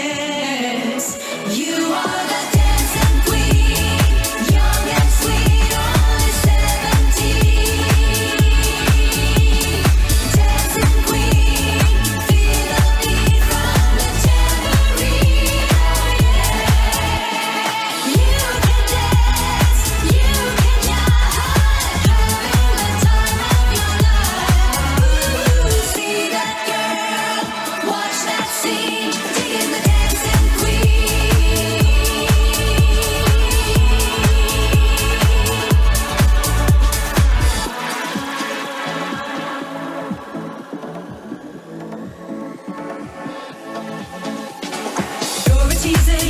yeah. it's.